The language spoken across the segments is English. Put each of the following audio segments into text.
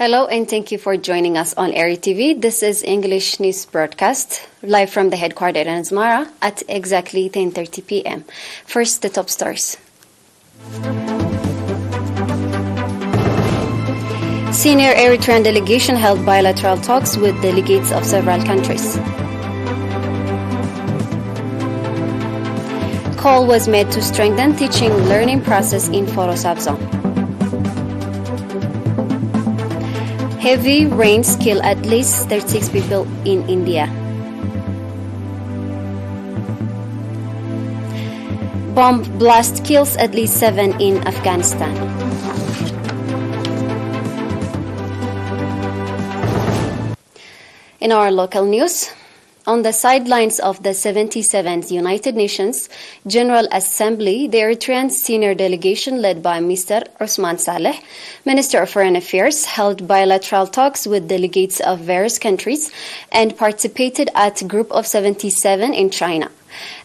Hello and thank you for joining us on ERi-TV. This is English news broadcast live from the headquarters in Asmara at exactly 10:30 p.m. First, the top stories. Senior Eritrean delegation held bilateral talks with delegates of several countries. Call was made to strengthen teaching learning process in Foro subzone. Heavy rains kill at least 36 people in India. Bomb blast kills at least seven in Afghanistan. In our local news, on the sidelines of the 77th United Nations General Assembly, the Eritrean senior delegation led by Mr. Osman Saleh, Minister of Foreign Affairs, held bilateral talks with delegates of various countries and participated at Group of 77 in China.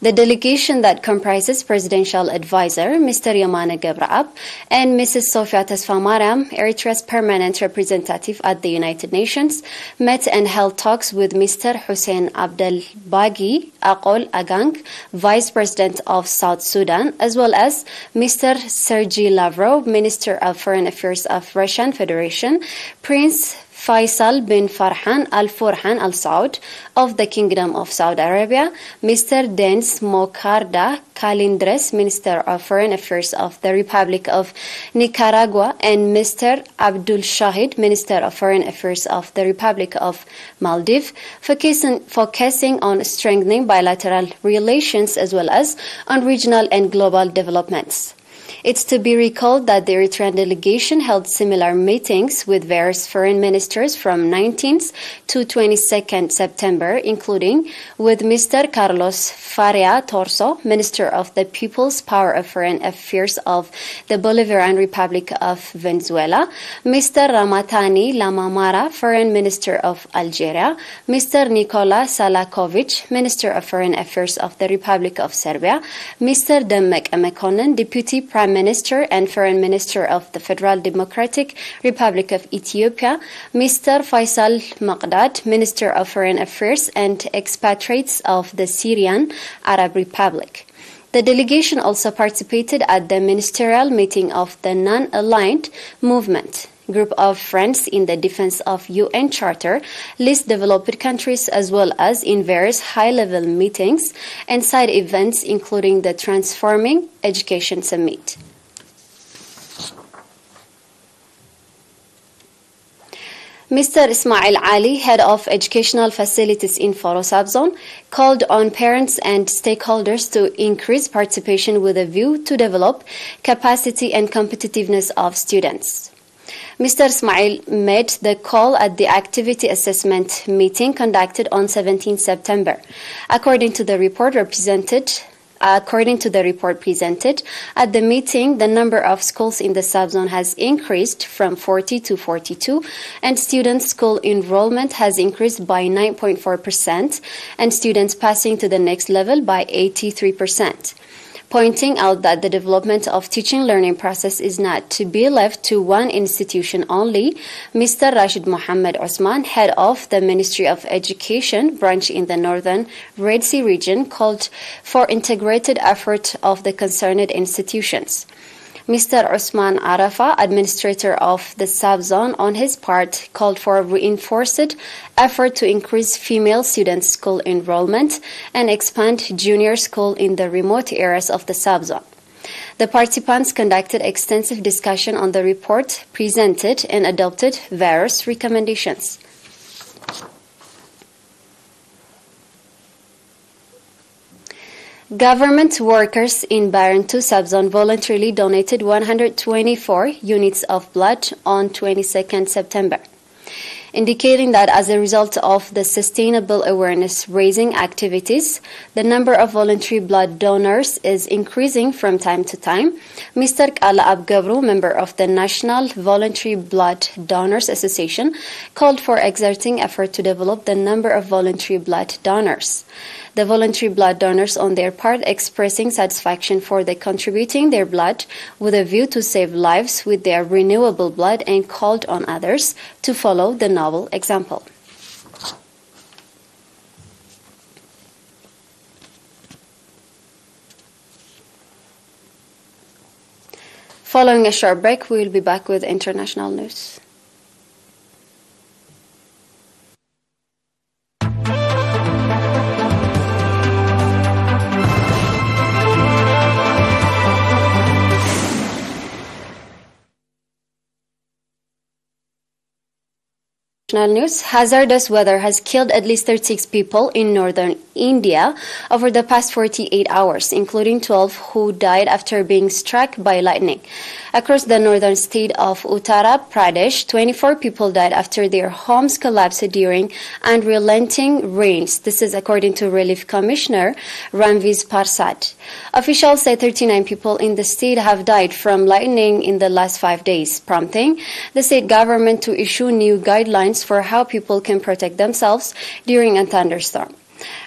The delegation that comprises Presidential Advisor Mr. Yemane Gebreab and Mrs. Sophia Tesfamariam, Eritrea's permanent representative at the United Nations, met and held talks with Mr. Hussein Abdel Bagi Akol Agang, Vice President of South Sudan, as well as Mr. Sergei Lavrov, Minister of Foreign Affairs of Russian Federation, Prince Faisal bin Farhan Al Furhan Al Saud of the Kingdom of Saudi Arabia, Mr. Denis Moncada Colindres, Minister of Foreign Affairs of the Republic of Nicaragua, and Mr. Abdul Shahid, Minister of Foreign Affairs of the Republic of Maldives, focusing, focusing on strengthening bilateral relations as well as on regional and global developments. It's to be recalled that the Eritrean delegation held similar meetings with various foreign ministers from 19th to 22nd September, including with Mr. Carlos Faria Torso, Minister of the People's Power of Foreign Affairs of the Bolivarian Republic of Venezuela, Mr. Ramatani Lamamara, Foreign Minister of Algeria, Mr. Nikola Selakovic, Minister of Foreign Affairs of the Republic of Serbia, Mr. Demeke Mekonnen, Deputy Prime Minister and Foreign Minister of the Federal Democratic Republic of Ethiopia, Mr. Faisal Maqdad, Minister of Foreign Affairs and Expatriates of the Syrian Arab Republic. The delegation also participated at the ministerial meeting of the Non-Aligned Movement group of friends in the defense of UN Charter, least developed countries as well as in various high-level meetings and side events including the Transforming Education Summit. Mr. Ismail Ali, head of educational facilities in Foro subzone, called on parents and stakeholders to increase participation with a view to develop capacity and competitiveness of students. Mr. Ismail made the call at the activity assessment meeting conducted on 17 September. According to the report represented According to the report presented at the meeting, the number of schools in the subzone has increased from 40 to 42, and student school enrollment has increased by 9.4%, and students passing to the next level by 83% pointing out that the development of teaching learning process is not to be left to one institution only, Mr. Rashid Mohammed Osman, head of the Ministry of Education branch in the northern Red Sea region, called for integrated effort of the concerned institutions. Mr. Osman Arafa, administrator of the subzone, on his part, called for a reinforced effort to increase female student school enrollment and expand junior school in the remote areas of the subzone. The participants conducted extensive discussion on the report, presented and adopted various recommendations. Government workers in Barentu subzone voluntarily donated 124 units of blood on 22nd September. indicating that as a result of the sustainable awareness raising activities, the number of voluntary blood donors is increasing from time to time. Mr. Kala Abgabru, member of the National Voluntary Blood Donors Association, called for exerting effort to develop the number of voluntary blood donors. The voluntary blood donors, on their part, expressing satisfaction for the contributing their blood with a view to save lives with their renewable blood and called on others to follow the novel example. Following a short break, we will be back with international news. International news. Hazardous weather has killed at least 36 people in northern India over the past 48 hours, including 12 who died after being struck by lightning. Across the northern state of Uttar Pradesh, 24 people died after their homes collapsed during unrelenting rains. This is according to Relief Commissioner Ranvir Prasad. Officials say 39 people in the state have died from lightning in the last five days, prompting the state government to issue new guidelines for how people can protect themselves during a thunderstorm.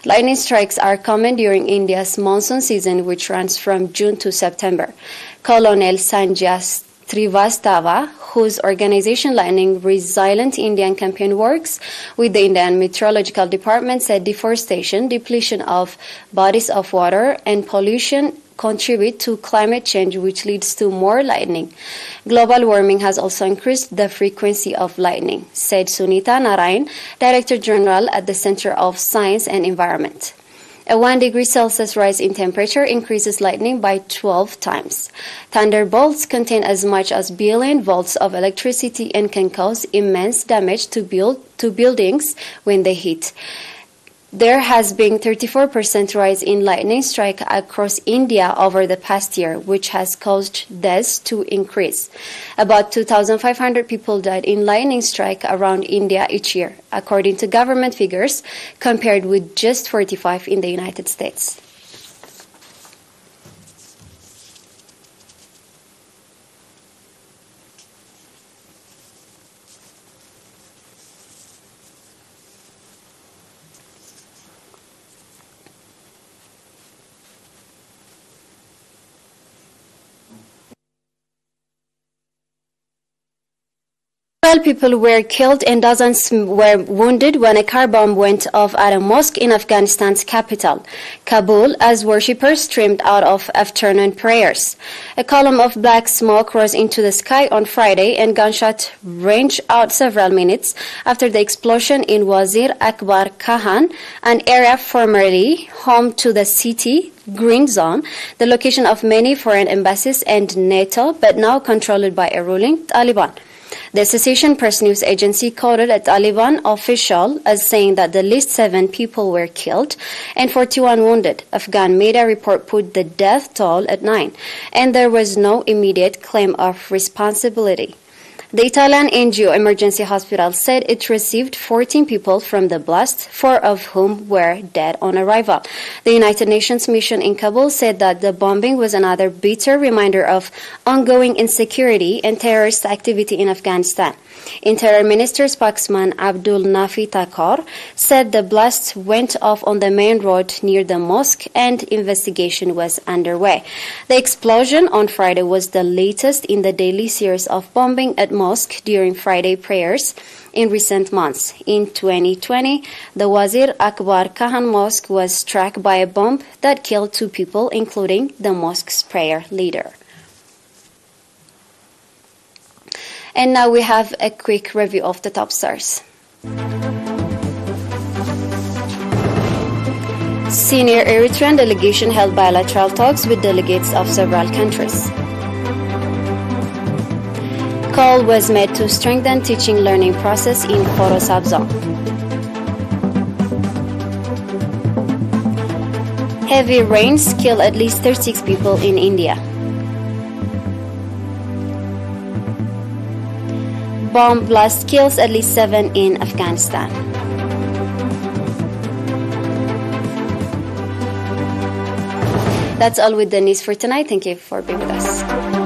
Lightning strikes are common during India's monsoon season, which runs from June to September. Colonel Sanjay Srivastava, whose organization Lightning Resilient Indian Campaign works with the Indian Meteorological Department, said deforestation, depletion of bodies of water, and pollution contribute to climate change, which leads to more lightning. Global warming has also increased the frequency of lightning, said Sunita Narain, Director General at the Center of Science and Environment. A 1 degree Celsius rise in temperature increases lightning by 12 times. Thunderbolts contain as much as billion volts of electricity and can cause immense damage to, build, to buildings when they hit. There has been 34% rise in lightning strike across India over the past year, which has caused deaths to increase. About 2,500 people died in lightning strike around India each year, according to government figures, compared with just 45 in the United States. Twelve people were killed and dozens were wounded when a car bomb went off at a mosque in Afghanistan's capital, Kabul, as worshippers streamed out of afternoon prayers. A column of black smoke rose into the sky on Friday and gunshot ranged out several minutes after the explosion in Wazir Akbar Khan, an area formerly home to the city green zone, the location of many foreign embassies and NATO, but now controlled by a ruling Taliban. The Association Press News Agency quoted a Taliban official as saying that at least seven people were killed and 41 wounded. Afghan media report put the death toll at nine, and there was no immediate claim of responsibility. The Italian NGO Emergency Hospital said it received 14 people from the blast, four of whom were dead on arrival. The United Nations mission in Kabul said that the bombing was another bitter reminder of ongoing insecurity and terrorist activity in Afghanistan. Interior Minister spokesman Abdul Nafi Takor said the blast went off on the main road near the mosque and investigation was underway. The explosion on Friday was the latest in the daily series of bombing at mosque during Friday prayers in recent months. In 2020, the Wazir Akbar Khan Mosque was struck by a bomb that killed two people, including the mosque's prayer leader. And now we have a quick review of the top stars. Senior Eritrean delegation held bilateral talks with delegates of several countries. Call was made to strengthen teaching learning process in Koro subzone. Heavy rains killed at least 36 people in India. bomb blast kills at least seven in Afghanistan. That's all with the news for tonight. Thank you for being with us.